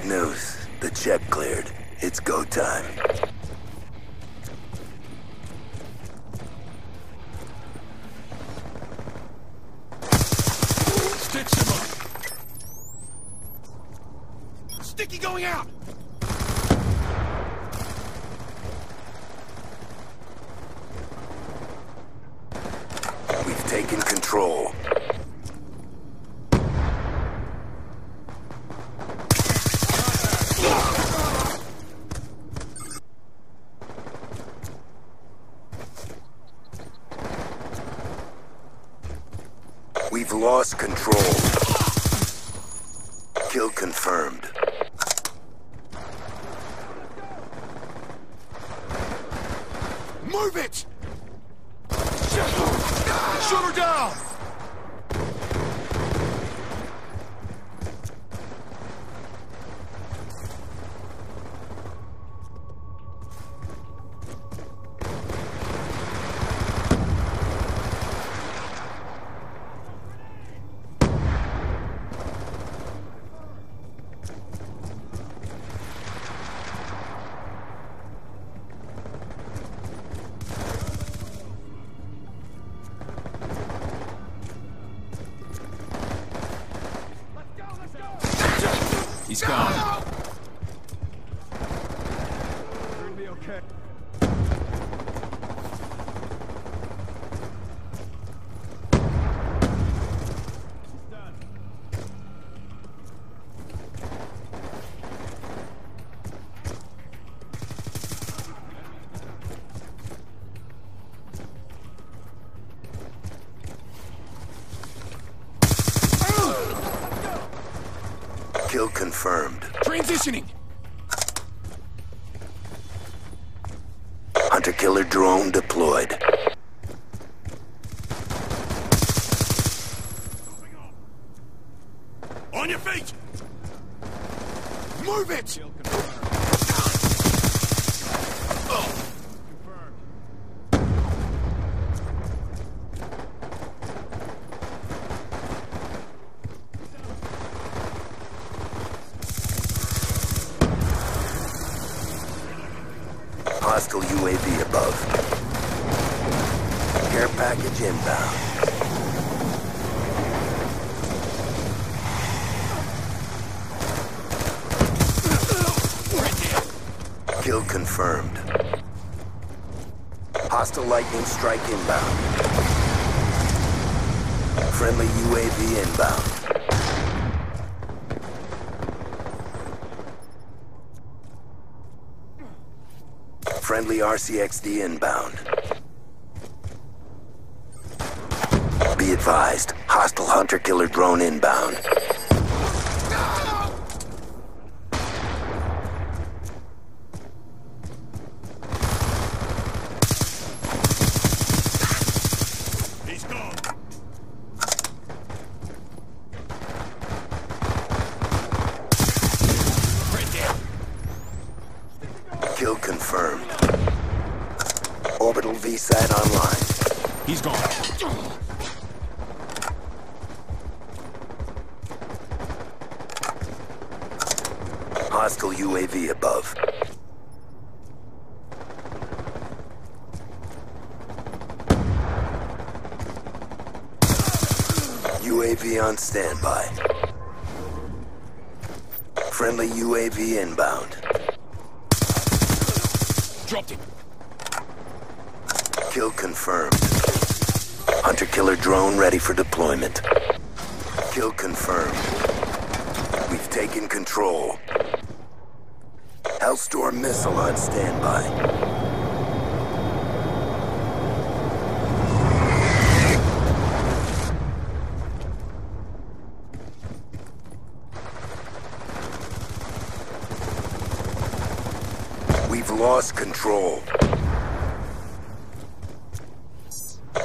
Good news. The check cleared. It's go time. Stitch him up. Sticky going out. We've taken control. We've lost control. Kill confirmed. Move it! Shoot her down! Confirmed. Transitioning! Hunter-killer drone deployed. On your feet! Move it! Hostile UAV above. Care package inbound. Kill confirmed. Hostile lightning strike inbound. Friendly UAV inbound. Friendly RCXD inbound. Be advised, hostile hunter-killer drone inbound. Hostile UAV above. UAV on standby. Friendly UAV inbound. Dropped him. Kill confirmed. Hunter-killer drone ready for deployment. Kill confirmed. We've taken control. Hellstorm missile on standby. We've lost control.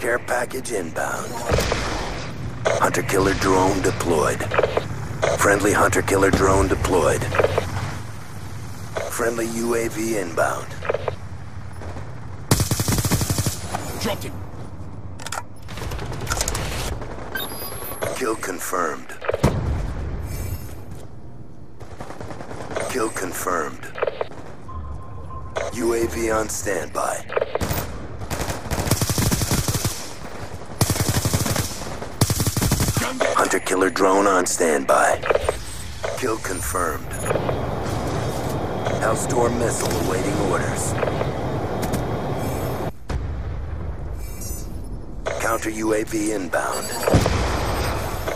Care package inbound. Hunter-killer drone deployed. Friendly hunter-killer drone deployed. Friendly UAV inbound. Dropped him. Kill confirmed. Kill confirmed. UAV on standby. Hunter killer drone on standby. Kill confirmed. Hellstorm missile awaiting orders. Counter UAV inbound.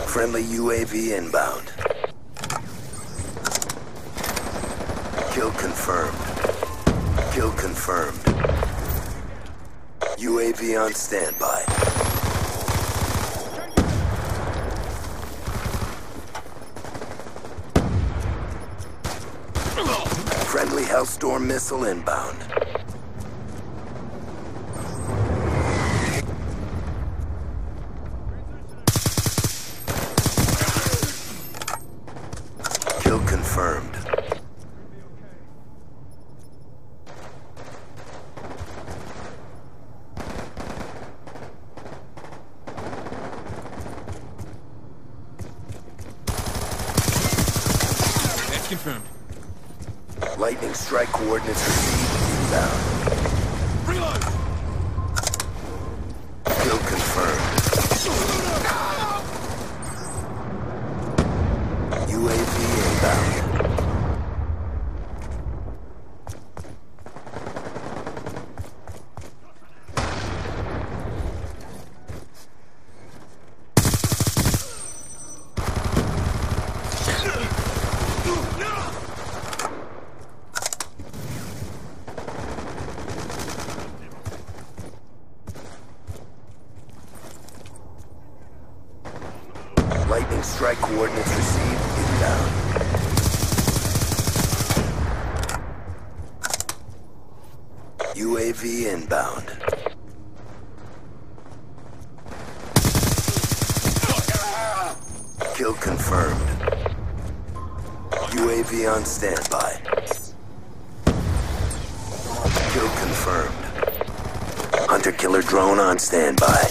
Friendly UAV inbound. Kill confirmed. Kill confirmed. UAV on standby. Friendly Hellstorm missile inbound. Kill confirmed. That's confirmed. Lightning strike coordinates received inbound. Reload. Kill confirmed. UAV inbound. Lightning strike coordinates received inbound. UAV inbound. Kill confirmed. UAV on standby. Kill confirmed. Hunter killer drone on standby.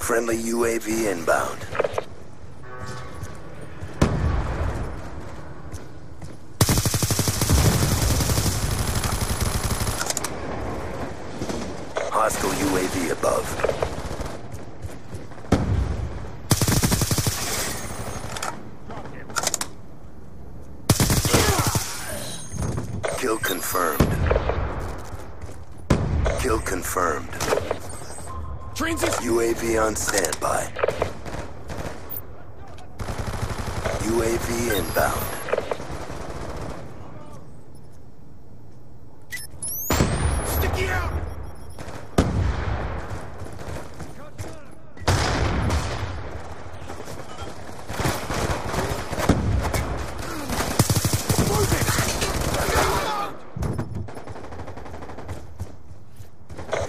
Friendly UAV inbound. Hostile UAV above. Kill confirmed. Kill confirmed. Transition. UAV on standby. UAV inbound. Sticky out.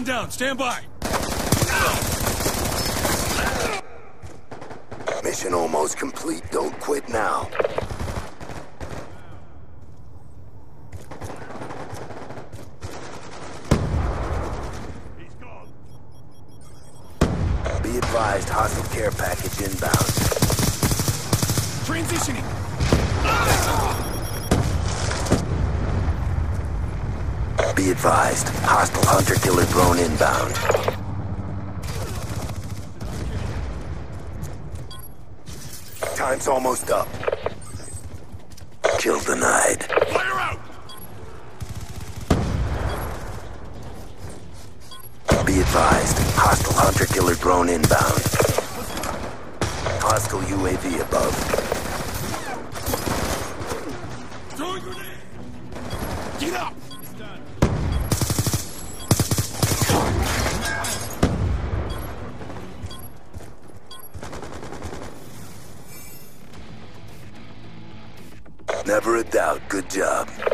Gun down. Stand by. Mission almost complete. Don't quit now. Be advised, hostile hunter killer drone inbound. Time's almost up. Kill denied. Fire out. Be advised, hostile hunter killer drone inbound. Hostile UAV above. Get up. Never a doubt. Good job.